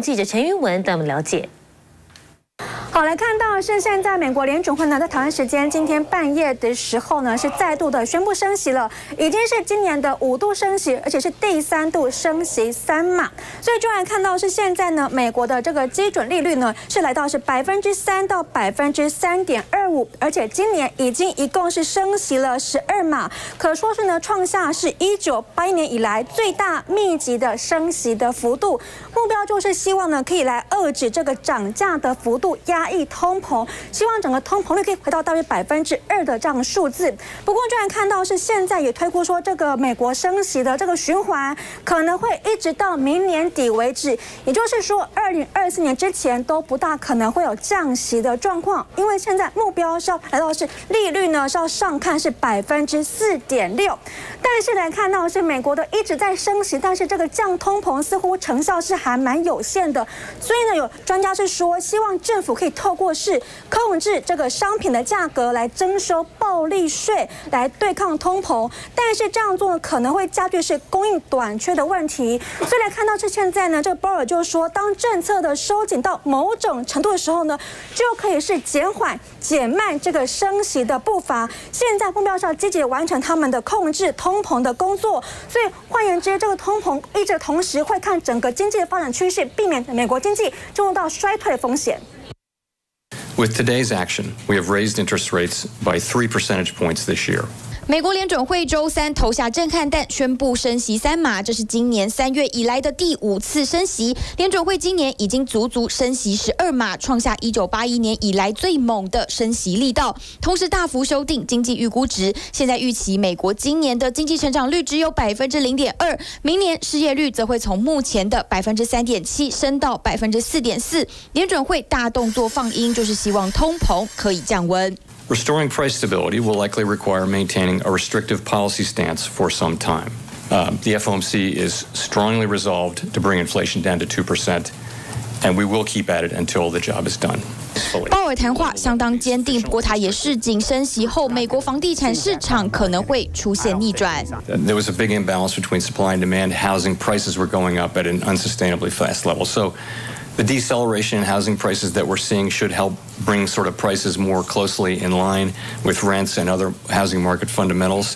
记者陈云文带我们了解。好，来看到是现在美国联准会呢，在台湾时间今天半夜的时候呢，是再度的宣布升息了，已经是今年的五度升息，而且是第三度升息三码。所以就来看到是现在呢，美国的这个基准利率呢，是来到是百分之三到百分之三点二五，而且今年已经一共是升息了十二码，可说是呢创下是一九八一年以来最大密集的升息的幅度。目标就是希望呢，可以来遏制这个涨价的幅度压。一通膨，希望整个通膨率可以回到大约百分之二的这样的数字。不过，居然看到是现在也推估说，这个美国升息的这个循环可能会一直到明年底为止，也就是说，二零二四年之前都不大可能会有降息的状况，因为现在目标是要来到是利率呢是要上看是百分之四点六，但是来看到是美国的一直在升息，但是这个降通膨似乎成效是还蛮有限的，所以呢，有专家是说，希望政府可以。透过是控制这个商品的价格来征收暴利税，来对抗通膨，但是这样做呢可能会加剧是供应短缺的问题。所以来看到是现在呢，这个鲍尔就说，当政策的收紧到某种程度的时候呢，就可以是减缓、减慢这个升息的步伐。现在目标是要积极完成他们的控制通膨的工作。所以换言之，这个通膨一直同时会看整个经济的发展趋势，避免美国经济进入到衰退的风险。With today's action, we have raised interest rates by three percentage points this year. 美国联准会周三投下震撼弹，宣布升息三码，这是今年三月以来的第五次升息。联准会今年已经足足升息十二码，创下一九八一年以来最猛的升息力道。同时大幅修订经济预估值，现在预期美国今年的经济成长率只有百分之零点二，明年失业率则会从目前的百分之三点七升到百分之四点四。联准会大动作放鹰，就是希望通膨可以降温。Restoring price stability will likely require maintaining a restrictive policy stance for some time. Uh, the FOMC is strongly resolved to bring inflation down to 2%, and we will keep at it until the job is done. 鲍尔谈话相当坚定，不过他也是紧升息后，美国房地产市场可能会出现逆转。There was a big imbalance between supply and demand. Housing prices were going up at an unsustainably fast level. So the deceleration in housing prices that we're seeing should help bring sort of prices more closely in line with rents and other housing market fundamentals.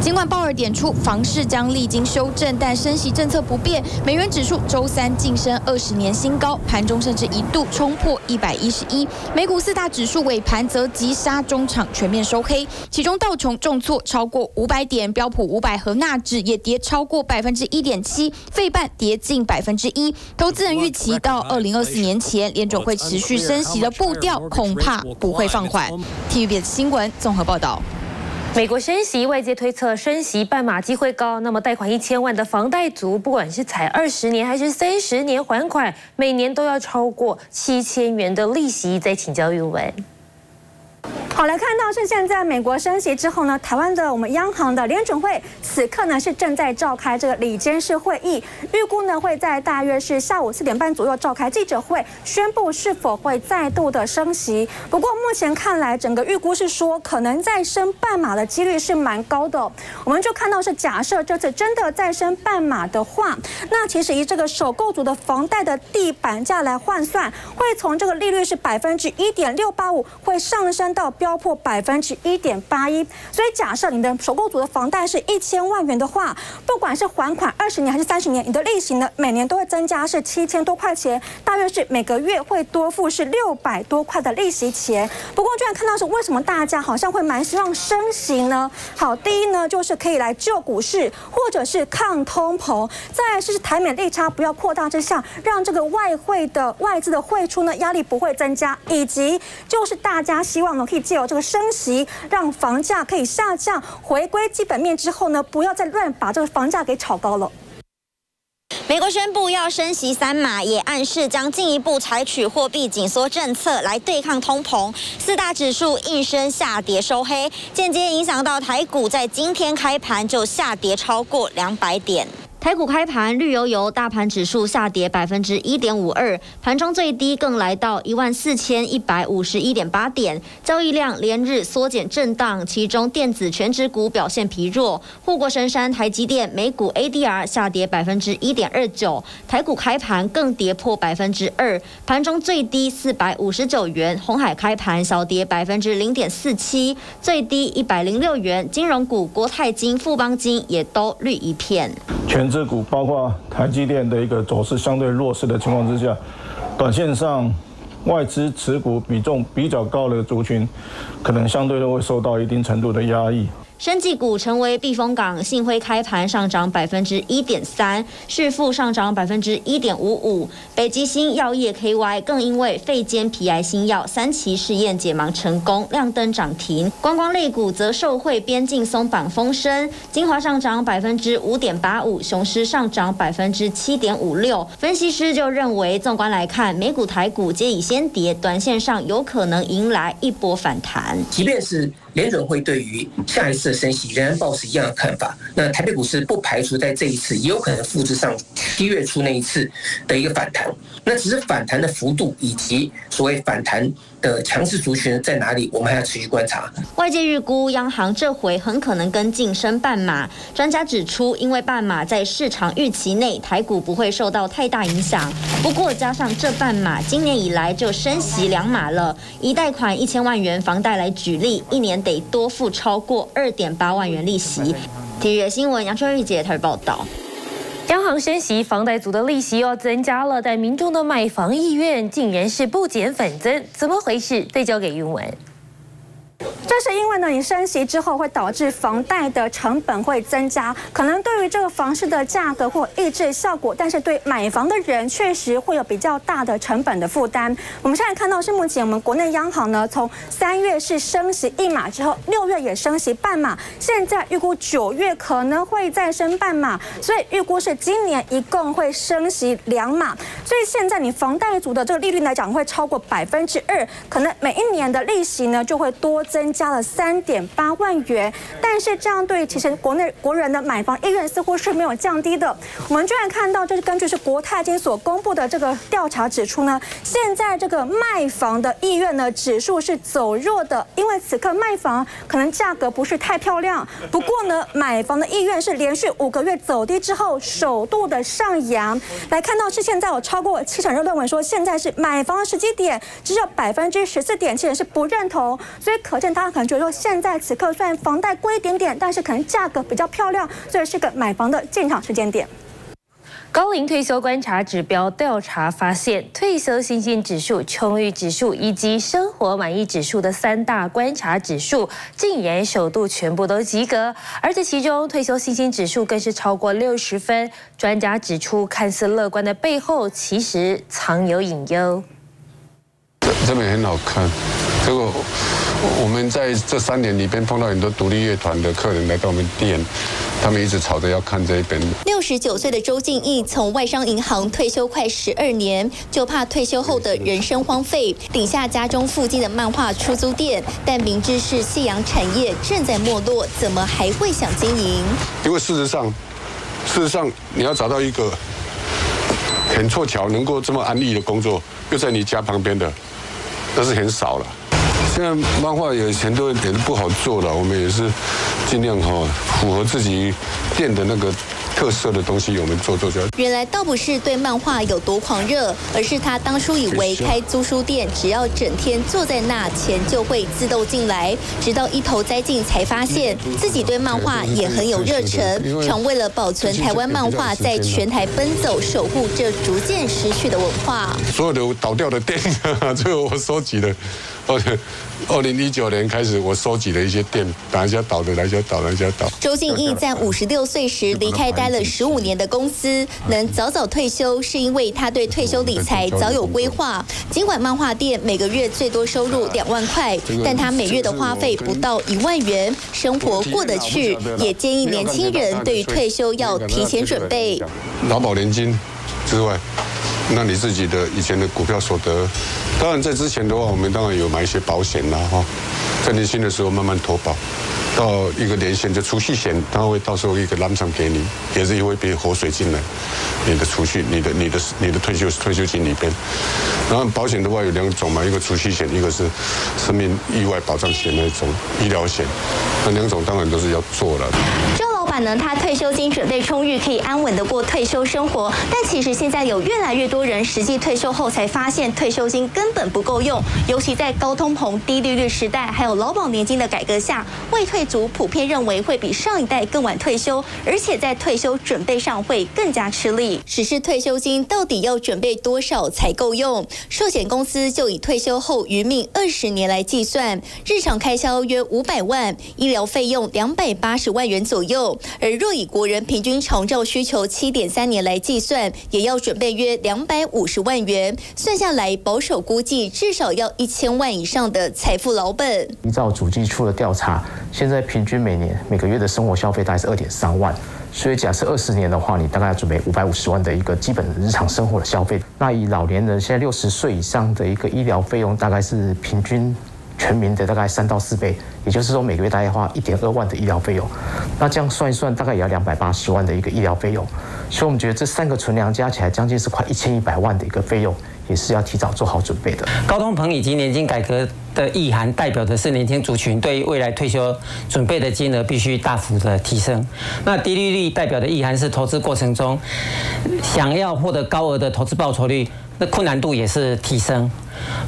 尽管鲍尔点出房市将历经修正，但升息政策不变。美元指数周三晋升二十年新高，盘中甚至一度冲破一百一十一。美股四大指数尾盘则急杀，中场全面收黑。其中道琼重挫超过五百点，标普五百和纳指也跌超过百分之一点七，费半跌近百分之一。投资人预期到二 零二四年前，联总会持续升息的步调恐怕不会放缓。TVB 新闻综合报道。美国升息，外界推测升息半码机会高。那么贷款一千万的房贷族，不管是采二十年还是三十年还款，每年都要超过七千元的利息。再请教玉文。好，来看到是现在美国升息之后呢，台湾的我们央行的联准会此刻呢是正在召开这个里监事会议，预估呢会在大约是下午四点半左右召开记者会，宣布是否会再度的升息。不过目前看来，整个预估是说可能再升半码的几率是蛮高的。我们就看到是假设这次真的再升半码的话，那其实以这个首购组的房贷的地板价来换算，会从这个利率是百分之一点六八五，会上升到标。超破百分之一点八一，所以假设你的首购组的房贷是一千万元的话，不管是还款二十年还是三十年，你的利息呢每年都会增加是七千多块钱，大约是每个月会多付是六百多块的利息钱。不过居然看到是为什么大家好像会蛮希望升息呢？好，第一呢就是可以来救股市，或者是抗通膨；再是台美利差不要扩大之下，让这个外汇的外资的汇出呢压力不会增加，以及就是大家希望呢可以借。这个升息让房价可以下降，回归基本面之后呢，不要再乱把这个房价给炒高了。美国宣布要升息三码，也暗示将进一步采取货币紧缩政策来对抗通膨。四大指数应声下跌收黑，间接影响到台股在今天开盘就下跌超过两百点。台股开盘绿油油，大盘指数下跌百分之一点五二，盘中最低更来到一万四千一百五十一点八点，交易量连日缩减震荡，其中电子全指股表现疲弱，护国神山台积电美股 ADR 下跌百分之一点二九，台股开盘更跌破百分之二，盘中最低四百五十九元，红海开盘小跌百分之零点四七，最低一百零六元，金融股国泰金、富邦金也都绿一片。全资股包括台积电的一个走势相对弱势的情况之下，短线上外资持股比重比较高的族群，可能相对都会受到一定程度的压抑。生技股成为避风港，信辉开盘上涨百分之一点三，旭富上涨百分之一点五五，北极星药业 KY 更因为肺间皮癌新药三期试验解盲成功，亮灯涨停。观光类股则受惠边境松绑风声，金华上涨百分之五点八五，雄狮上涨百分之七点五六。分析师就认为，纵观来看，美股台股皆已先跌，短线上有可能迎来一波反弹。即便是联准会对于下一次的升息仍然保持一样的看法，那台北股市不排除在这一次也有可能复制上七月初那一次的一个反弹，那只是反弹的幅度以及所谓反弹的强势族群在哪里，我们还要持续观察。外界预估央行这回很可能跟晋升半码，专家指出，因为半码在市场预期内，台股不会受到太大影响。不过加上这半码今年以来就升息两码了，以贷款一千万元房贷来举例，一年得多付超过二点八万元利息。体育新闻，杨春玉姐台报道。央行升息，房贷族的利息又增加了，但民众的买房意愿竟然是不减反增，怎么回事？再交给云文。这是因为呢，你升息之后会导致房贷的成本会增加，可能对于这个房市的价格或抑制效果，但是对买房的人确实会有比较大的成本的负担。我们现在看到是目前我们国内央行呢，从三月是升息一码之后，六月也升息半码，现在预估九月可能会再升半码，所以预估是今年一共会升息两码。所以现在你房贷族的这个利率来讲会超过百分之二，可能每一年的利息呢就会多。增加了三点八万元，但是这样对其实国内国人的买房意愿似乎是没有降低的。我们居然看到，这是根据是国泰金所公布的这个调查指出呢，现在这个卖房的意愿呢指数是走弱的，因为此刻卖房可能价格不是太漂亮。不过呢，买房的意愿是连续五个月走低之后首度的上扬。来看到是现在有超过七成人认为说现在是买房的时机点，只有百分之十四点七人是不认同，所以可。大家可能觉得说，现在此刻虽然房贷贵一点点，但是可能价格比较漂亮，所以是个买房的进场时间点。高龄退休观察指标调查发现，退休信心指数、充裕指数以及生活满意指数的三大观察指数，竟然首度全部都及格，而且其中退休信心指数更是超过六十分。专家指出，看似乐观的背后，其实藏有隐忧。这这边很好看，这个。我们在这三年里边碰到很多独立乐团的客人来到我们店，他们一直吵着要看这一本。六十九岁的周敬义从外商银行退休快十二年，就怕退休后的人生荒废，顶下家中附近的漫画出租店，但明知是夕阳产业正在没落，怎么还会想经营？因为事实上，事实上你要找到一个很凑巧能够这么安逸的工作，又在你家旁边的，那是很少了。现在漫画有钱都也是不好做了，我们也是尽量哈符合自己店的那个特色的东西，我们做做做。原来倒不是对漫画有多狂热，而是他当初以为开租书店，只要整天坐在那，钱就会自动进来。直到一头栽进，才发现自己对漫画也很有热忱，常为了保存台湾漫画，在全台奔走，守护这逐渐失去的文化。所有的倒掉的店，最后我收集的。二零一九年开始，我收集了一些店，哪一家倒的，哪一家倒，哪一家倒。周敬义在五十六岁时离开待了十五年的公司，能早早退休，是因为他对退休理财早有规划。尽管漫画店每个月最多收入两万块，但他每月的花费不到一万元，生活过得去。也建议年轻人对于退休要提前准备。劳保年金之外。那你自己的以前的股票所得，当然在之前的话，我们当然有买一些保险啦，哈，在年轻的时候慢慢投保。到一个年限，就储蓄险，它会到时候一个蓝场给你，也是因为别活水进来，你的储蓄、你的、你的、你的退休退休金里边。然后保险的话有两种嘛，一个储蓄险，一个是生命意外保障险那种医疗险，那两种当然都是要做了。呢，他退休金准备充裕，可以安稳的过退休生活。但其实现在有越来越多人实际退休后才发现退休金根本不够用，尤其在高通膨、低利率时代，还有劳保年金的改革下，未退族普遍认为会比上一代更晚退休，而且在退休准备上会更加吃力。只是退休金到底要准备多少才够用？寿险公司就以退休后余命二十年来计算，日常开销约五百万，医疗费用两百八十万元左右。而若以国人平均长照需求七点三年来计算，也要准备约两百五十万元，算下来保守估计至少要一千万以上的财富老本。依照主计处的调查，现在平均每年每个月的生活消费大概是二点三万，所以假设二十年的话，你大概要准备五百五十万的一个基本的日常生活的消费。那以老年人现在六十岁以上的一个医疗费用，大概是平均。全民的大概三到四倍，也就是说每个月大概花一点二万的医疗费用，那这样算一算，大概也要两百八十万的一个医疗费用。所以，我们觉得这三个存粮加起来，将近是快一千一百万的一个费用，也是要提早做好准备的。高通膨以及年金改革的意涵，代表的是年轻族群对未来退休准备的金额必须大幅的提升。那低利率代表的意涵是投资过程中想要获得高额的投资报酬率。那困难度也是提升，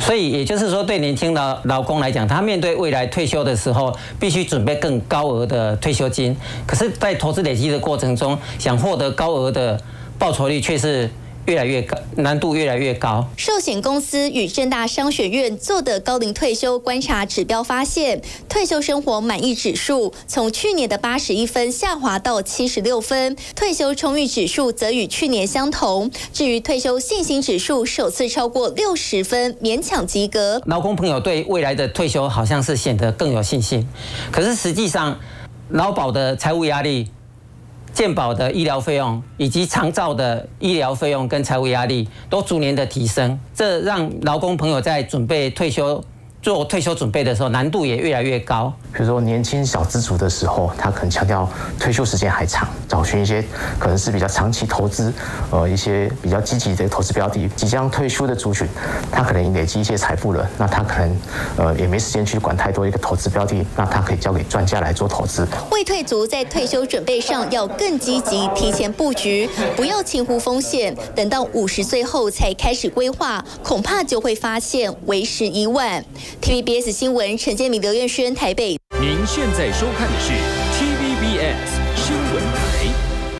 所以也就是说，对年轻的劳工来讲，他面对未来退休的时候，必须准备更高额的退休金。可是，在投资累积的过程中，想获得高额的报酬率，却是。越来越高，难度越来越高。寿险公司与正大商学院做的高龄退休观察指标发现，退休生活满意指数从去年的八十一分下滑到七十六分，退休充裕指数则与去年相同。至于退休信心指数首次超过六十分，勉强及格。劳工朋友对未来的退休好像是显得更有信心，可是实际上，劳保的财务压力。健保的医疗费用以及长照的医疗费用跟财务压力都逐年的提升，这让劳工朋友在准备退休。做退休准备的时候，难度也越来越高。比如说，年轻小资族的时候，他可能强调退休时间还长，找寻一些可能是比较长期投资，呃，一些比较积极的投资标的。即将退休的族群，他可能累积一些财富了，那他可能呃也没时间去管太多一个投资标的，那他可以交给专家来做投资。未退族在退休准备上要更积极，提前布局，不要轻忽风险，等到五十岁后才开始规划，恐怕就会发现为时已晚。TVBS 新闻陈建明、刘彦轩台北。您现在收看的是。